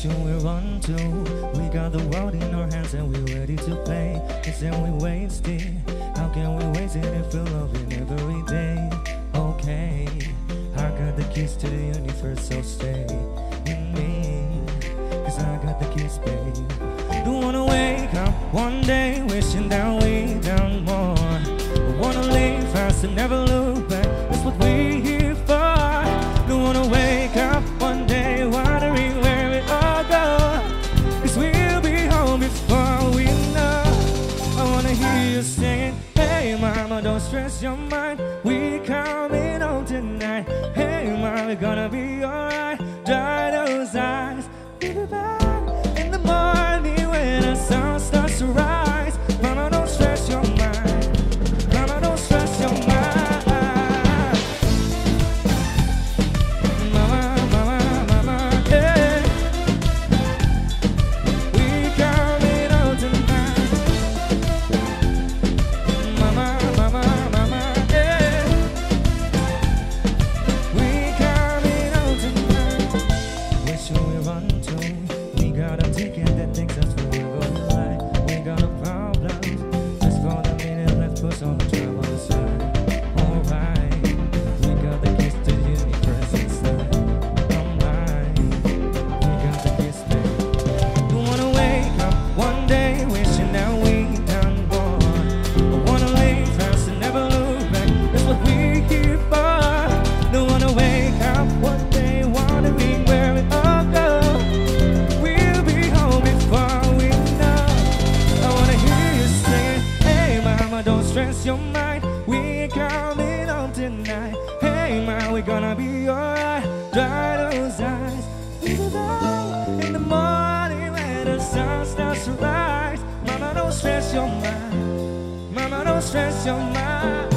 should we run to? We got the world in our hands and we're ready to play. Is then we waste it? How can we waste it if we're loving every day? Okay, I got the keys to the universe, so stay with me. Cause I got the keys, babe. Don't wanna wake up one day wishing that we done more. I wanna live fast and never look home before we know. I wanna hear you singing. Hey mama, don't stress your mind. We coming home tonight. Hey mama, gonna be alright. We got a ticket that takes us wherever don't stress your mind. We're coming home tonight. Hey mama, we're gonna be alright. Dry those eyes. Little light in the morning when the sun starts to rise. Mama, don't stress your mind. Mama, don't stress your mind.